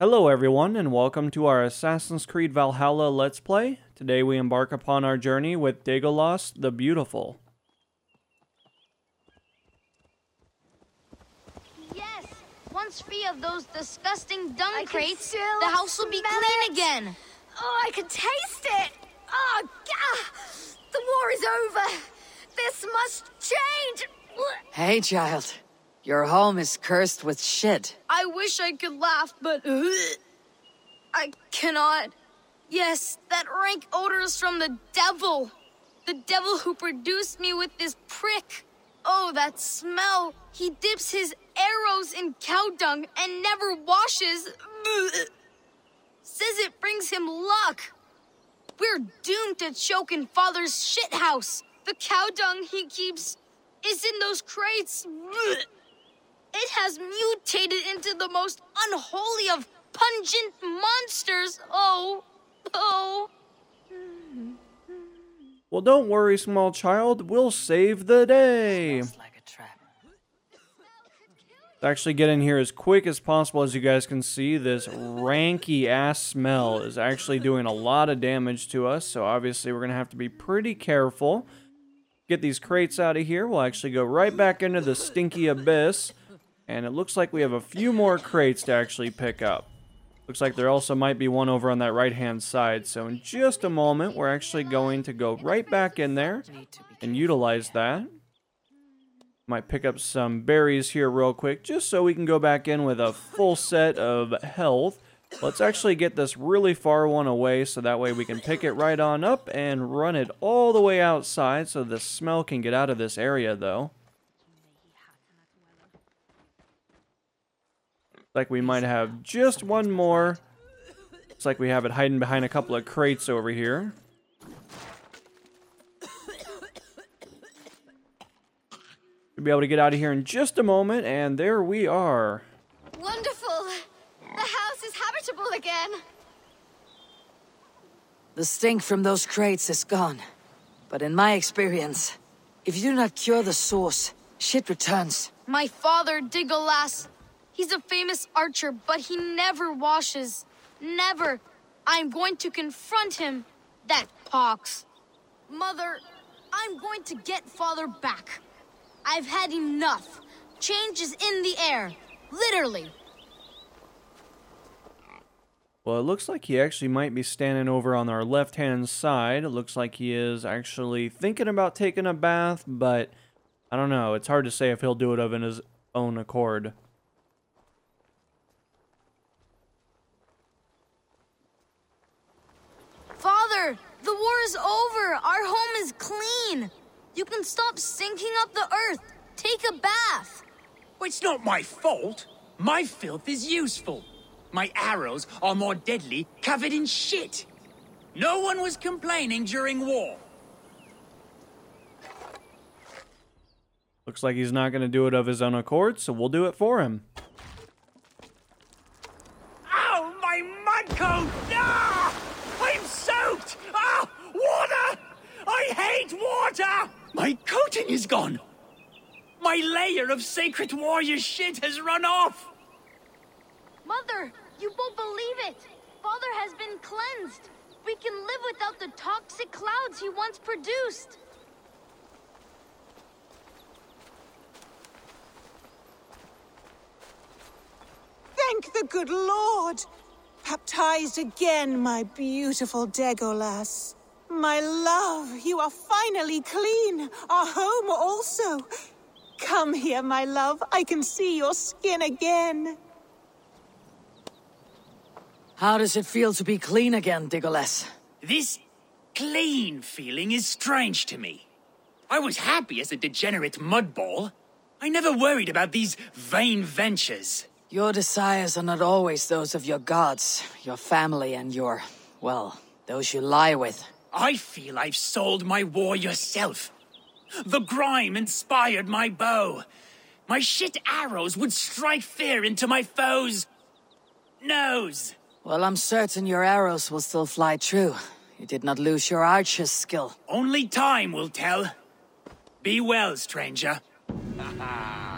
Hello, everyone, and welcome to our Assassin's Creed Valhalla Let's Play. Today we embark upon our journey with Degolas the Beautiful. Yes! Once free of those disgusting dung I crates, the house will be clean it. again. Oh, I can taste it! Oh, gah! The war is over! This must change! Hey, child. Your home is cursed with shit. I wish I could laugh, but uh, I cannot. Yes, that rank odor is from the devil. The devil who produced me with this prick. Oh, that smell. He dips his arrows in cow dung and never washes. Says it brings him luck. We're doomed to choke in father's shithouse. The cow dung he keeps is in those crates. It has mutated into the most unholy of pungent monsters. Oh, oh. Well, don't worry, small child, we'll save the day. Like a trap. Actually get in here as quick as possible. As you guys can see, this ranky ass smell is actually doing a lot of damage to us, so obviously we're going to have to be pretty careful. Get these crates out of here. We'll actually go right back into the stinky abyss. And it looks like we have a few more crates to actually pick up. Looks like there also might be one over on that right hand side. So in just a moment, we're actually going to go right back in there and utilize that. Might pick up some berries here real quick just so we can go back in with a full set of health. Let's actually get this really far one away so that way we can pick it right on up and run it all the way outside so the smell can get out of this area though. Like we might have just one more. It's like we have it hiding behind a couple of crates over here. We'll be able to get out of here in just a moment, and there we are. Wonderful! The house is habitable again! The stink from those crates is gone. But in my experience, if you do not cure the source, shit returns. My father, Degolas. He's a famous archer, but he never washes. Never. I'm going to confront him. That pox. Mother, I'm going to get father back. I've had enough. Change is in the air. Literally. Well, it looks like he actually might be standing over on our left hand side. It looks like he is actually thinking about taking a bath, but I don't know. It's hard to say if he'll do it of in his own accord. Father, the war is over. Our home is clean. You can stop sinking up the earth. Take a bath. Well, it's not my fault. My filth is useful. My arrows are more deadly, covered in shit. No one was complaining during war. Looks like he's not going to do it of his own accord, so we'll do it for him. Coating is gone. My layer of sacred warrior shit has run off. Mother, you won't believe it. Father has been cleansed. We can live without the toxic clouds he once produced. Thank the good Lord! Baptized again, my beautiful Degolas. My love, you are finally clean. Our home also. Come here, my love. I can see your skin again. How does it feel to be clean again, Degolas? This clean feeling is strange to me. I was happy as a degenerate mudball. I never worried about these vain ventures. Your desires are not always those of your gods, your family, and your, well, those you lie with. I feel I've sold my warrior self. The grime inspired my bow. My shit arrows would strike fear into my foes' nose. Well, I'm certain your arrows will still fly true. You did not lose your archer's skill. Only time will tell. Be well, stranger.